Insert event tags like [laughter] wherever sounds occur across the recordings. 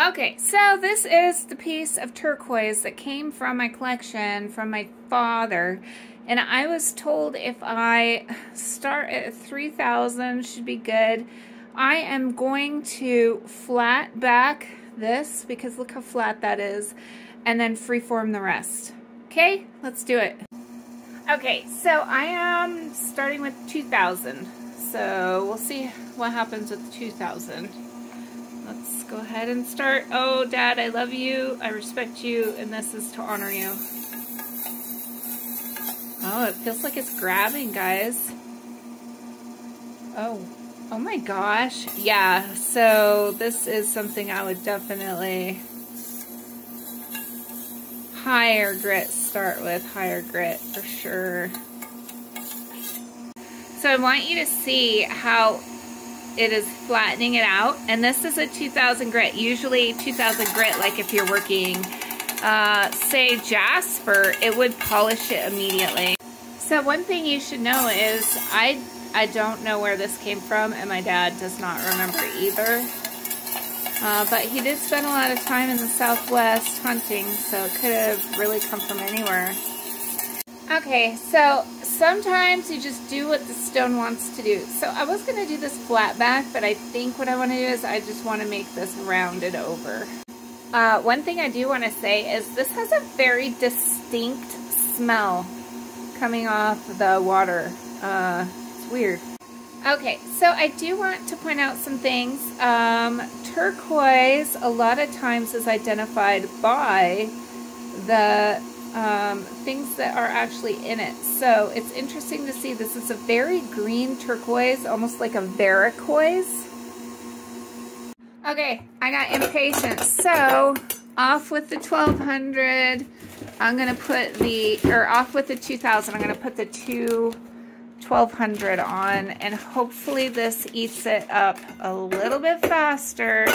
Okay, so this is the piece of turquoise that came from my collection from my father. And I was told if I start at 3,000 should be good. I am going to flat back this because look how flat that is and then freeform the rest. Okay, let's do it. Okay, so I am starting with 2,000. So we'll see what happens with 2,000. Let's go ahead and start. Oh, Dad, I love you. I respect you. And this is to honor you. Oh, it feels like it's grabbing, guys. Oh, oh my gosh. Yeah, so this is something I would definitely higher grit start with. Higher grit for sure. So I want you to see how it is flattening it out. And this is a 2000 grit. Usually 2000 grit, like if you're working, uh, say Jasper, it would polish it immediately. So one thing you should know is I, I don't know where this came from and my dad does not remember either. Uh, but he did spend a lot of time in the Southwest hunting, so it could have really come from anywhere. Okay, so sometimes you just do what the stone wants to do. So I was going to do this flat back, but I think what I want to do is I just want to make this rounded over. Uh, one thing I do want to say is this has a very distinct smell coming off the water. Uh, it's weird. Okay, so I do want to point out some things. Um, turquoise a lot of times is identified by the um, things that are actually in it. So it's interesting to see this is a very green turquoise, almost like a variquoise. Okay, I got impatient. So off with the 1200. I'm going to put the, or off with the 2000. I'm going to put the two 1200 on and hopefully this eats it up a little bit faster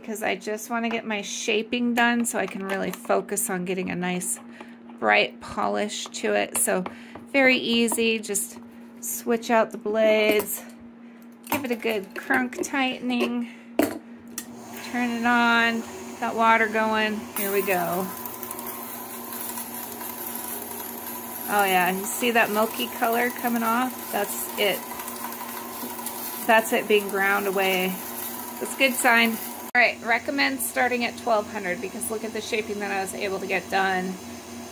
because I just want to get my shaping done so I can really focus on getting a nice bright polish to it. So very easy, just switch out the blades, give it a good crunk tightening, turn it on, got water going, here we go. Oh yeah, you see that milky color coming off? That's it. That's it being ground away. That's a good sign. All right, recommend starting at 1200 because look at the shaping that I was able to get done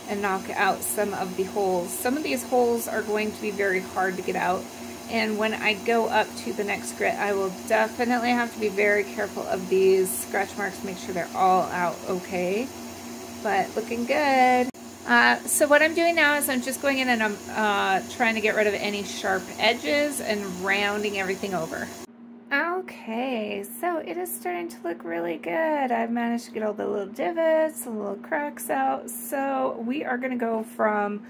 and knock out some of the holes. Some of these holes are going to be very hard to get out. And when I go up to the next grit, I will definitely have to be very careful of these scratch marks, make sure they're all out okay. But looking good. Uh, so what I'm doing now is I'm just going in and I'm uh, trying to get rid of any sharp edges and rounding everything over. Okay, so it is starting to look really good. I've managed to get all the little divots, the little cracks out. So we are going to go from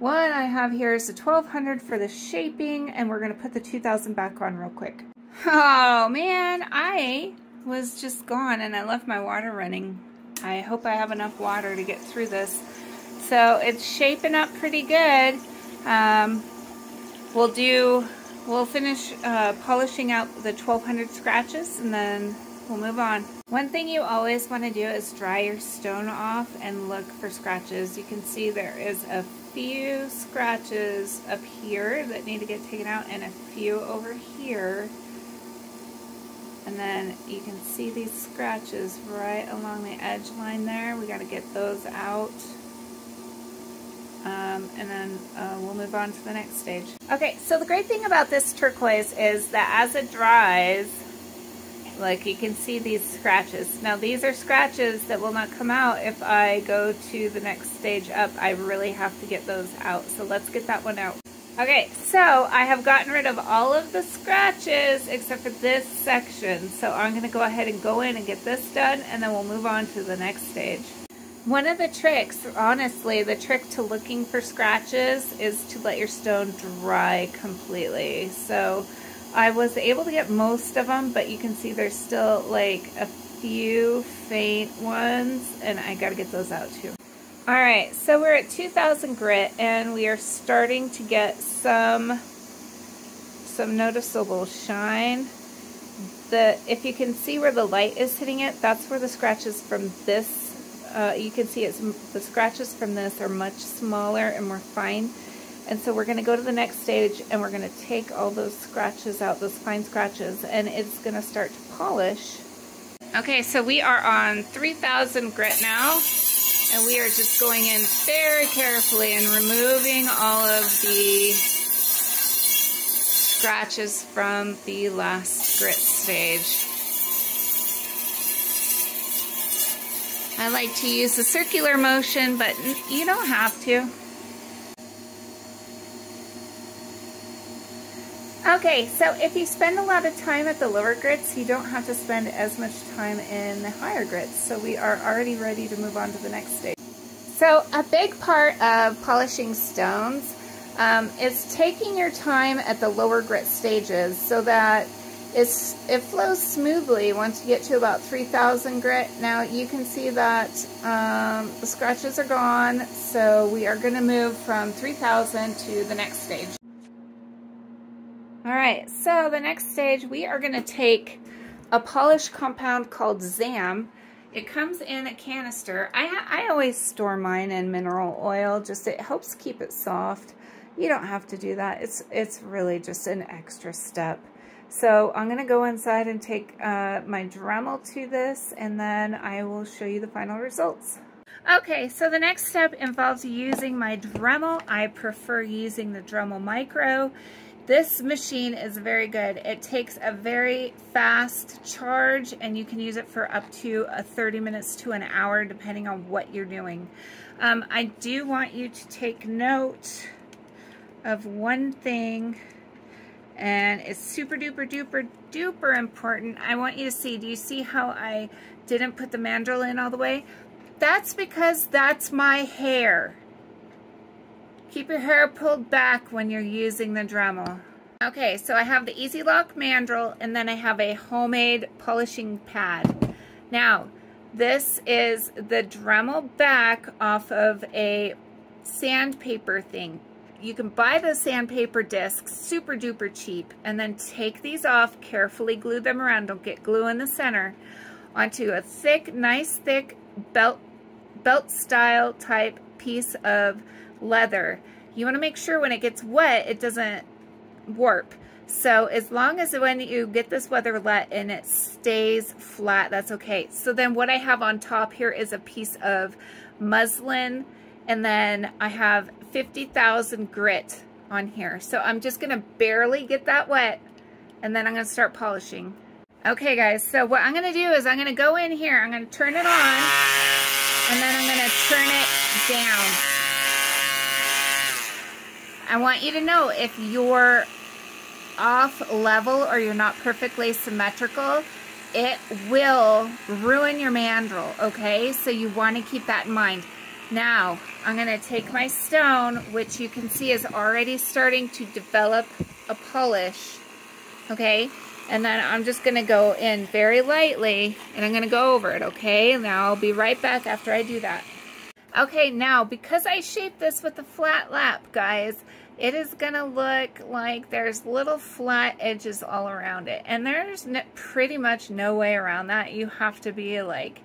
one I have here is the 1200 for the shaping, and we're going to put the 2000 back on real quick. Oh man, I was just gone and I left my water running. I hope I have enough water to get through this. So it's shaping up pretty good. Um, we'll do We'll finish uh, polishing out the 1200 scratches and then we'll move on. One thing you always want to do is dry your stone off and look for scratches. You can see there is a few scratches up here that need to get taken out and a few over here. And then you can see these scratches right along the edge line there. We got to get those out. Um, and then uh, we'll move on to the next stage. Okay, so the great thing about this turquoise is that as it dries, like you can see these scratches. Now these are scratches that will not come out if I go to the next stage up. I really have to get those out. So let's get that one out. Okay, so I have gotten rid of all of the scratches except for this section. So I'm going to go ahead and go in and get this done and then we'll move on to the next stage. One of the tricks, honestly, the trick to looking for scratches is to let your stone dry completely. So I was able to get most of them, but you can see there's still like a few faint ones, and I gotta get those out too. All right, so we're at 2000 grit, and we are starting to get some, some noticeable shine. the if you can see where the light is hitting it, that's where the scratches from this, uh, you can see it's the scratches from this are much smaller and more fine. And so we're going to go to the next stage and we're going to take all those scratches out, those fine scratches, and it's going to start to polish. Okay, so we are on 3000 grit now, and we are just going in very carefully and removing all of the scratches from the last grit stage. I like to use the circular motion, but you don't have to. Okay, so if you spend a lot of time at the lower grits, you don't have to spend as much time in the higher grits. So we are already ready to move on to the next stage. So a big part of polishing stones um, is taking your time at the lower grit stages so that it's, it flows smoothly once you get to about 3000 grit. Now you can see that um, the scratches are gone, so we are going to move from 3000 to the next stage. All right, so the next stage, we are gonna take a polish compound called ZAM. It comes in a canister. I, I always store mine in mineral oil, just it helps keep it soft. You don't have to do that. It's, it's really just an extra step. So I'm gonna go inside and take uh, my Dremel to this and then I will show you the final results. Okay, so the next step involves using my Dremel. I prefer using the Dremel Micro. This machine is very good. It takes a very fast charge and you can use it for up to a 30 minutes to an hour depending on what you're doing. Um, I do want you to take note of one thing and it's super duper duper duper important. I want you to see, do you see how I didn't put the mandrel in all the way? That's because that's my hair. Keep your hair pulled back when you're using the Dremel. Okay, so I have the EZ Lock mandrel and then I have a homemade polishing pad. Now, this is the Dremel back off of a sandpaper thing. You can buy the sandpaper discs super duper cheap and then take these off, carefully glue them around, don't get glue in the center, onto a thick, nice thick belt, belt style type piece of leather. You want to make sure when it gets wet, it doesn't warp. So as long as when you get this weather let and it stays flat, that's okay. So then what I have on top here is a piece of muslin and then I have 50,000 grit on here. So I'm just going to barely get that wet and then I'm going to start polishing. Okay guys, so what I'm going to do is I'm going to go in here, I'm going to turn it on and then I'm going to turn it down. I want you to know if you're off level or you're not perfectly symmetrical, it will ruin your mandrel, okay? So you want to keep that in mind. Now, I'm going to take my stone, which you can see is already starting to develop a polish, okay? And then I'm just going to go in very lightly, and I'm going to go over it, okay? Now, I'll be right back after I do that. Okay, now, because I shaped this with a flat lap, guys, it is going to look like there's little flat edges all around it. And there's pretty much no way around that. You have to be like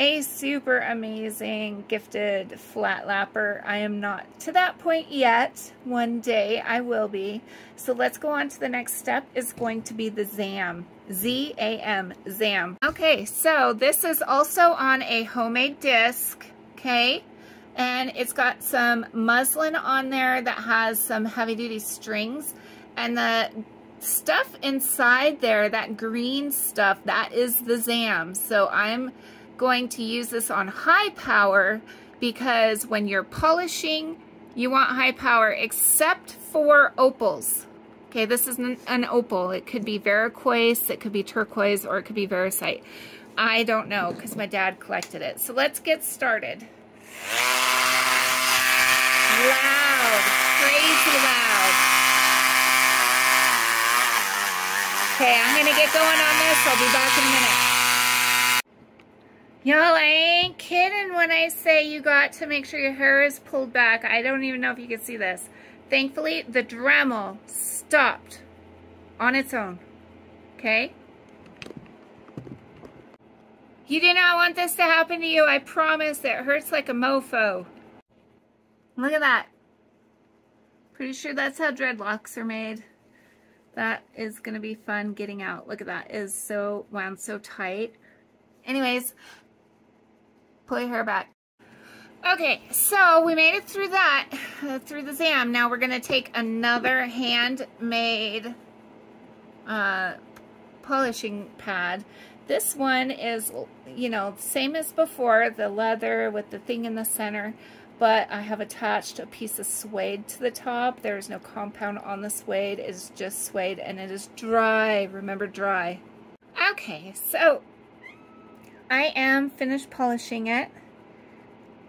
a super amazing gifted flat lapper. I am not to that point yet. One day I will be. So let's go on to the next step is going to be the ZAM. Z-A-M, ZAM. Okay, so this is also on a homemade disc, okay? and it's got some muslin on there that has some heavy duty strings and the stuff inside there that green stuff that is the ZAM so I'm going to use this on high power because when you're polishing you want high power except for opals okay this is an, an opal it could be Variquoise it could be turquoise or it could be Variscite I don't know because my dad collected it so let's get started Loud. Crazy loud. Okay, I'm going to get going on this. I'll be back in a minute. Y'all, I ain't kidding when I say you got to make sure your hair is pulled back. I don't even know if you can see this. Thankfully, the Dremel stopped on its own. Okay? You do not want this to happen to you. I promise. It hurts like a mofo. Look at that. Pretty sure that's how dreadlocks are made. That is going to be fun getting out. Look at that. It is so wound so tight. Anyways, your hair back. Okay, so we made it through that, uh, [sighs] through the ZAM. Now we're going to take another handmade uh, polishing pad. This one is, you know, same as before, the leather with the thing in the center, but I have attached a piece of suede to the top. There is no compound on the suede. It is just suede, and it is dry. Remember, dry. Okay, so I am finished polishing it.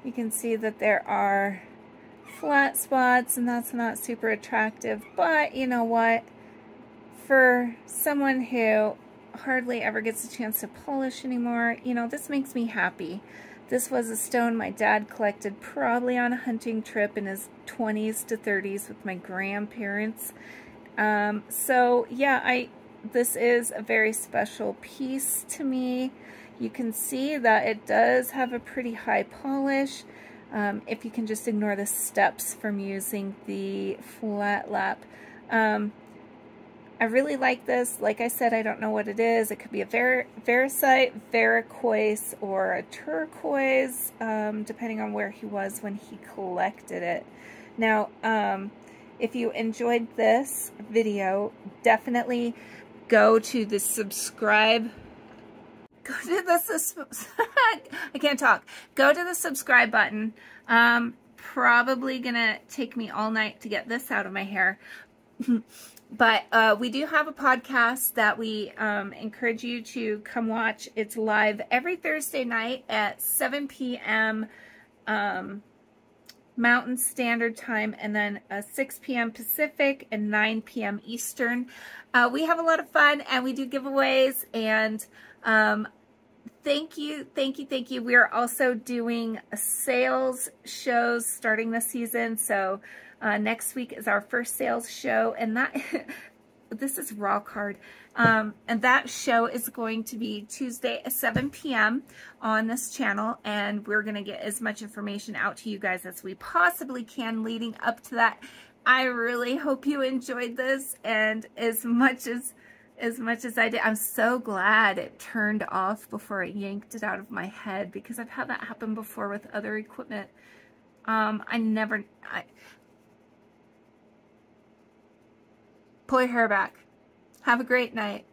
You can see that there are flat spots and that's not super attractive but you know what? For someone who hardly ever gets a chance to polish anymore you know this makes me happy. This was a stone my dad collected probably on a hunting trip in his 20s to 30s with my grandparents. Um, so yeah I this is a very special piece to me you can see that it does have a pretty high polish. Um, if you can just ignore the steps from using the flat lap. Um, I really like this. Like I said, I don't know what it is. It could be a ver Variscite, Variquoise, or a turquoise, um, depending on where he was when he collected it. Now, um, if you enjoyed this video, definitely go to the subscribe go to the [laughs] I can't talk. Go to the subscribe button. Um, probably gonna take me all night to get this out of my hair. [laughs] but uh, we do have a podcast that we um, encourage you to come watch. It's live every Thursday night at 7 p.m. Um, Mountain Standard Time and then uh, 6 p.m. Pacific and 9 p.m. Eastern. Uh, we have a lot of fun and we do giveaways and um, thank you, thank you, thank you. We are also doing sales shows starting this season. So uh, next week is our first sales show and that, [laughs] this is raw card. Um, and that show is going to be Tuesday at 7 p.m. on this channel. And we're going to get as much information out to you guys as we possibly can leading up to that. I really hope you enjoyed this and as much as as much as I did. I'm so glad it turned off before it yanked it out of my head because I've had that happen before with other equipment. Um, I never, I, pull your hair back. Have a great night.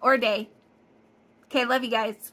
Or day. Okay, love you guys.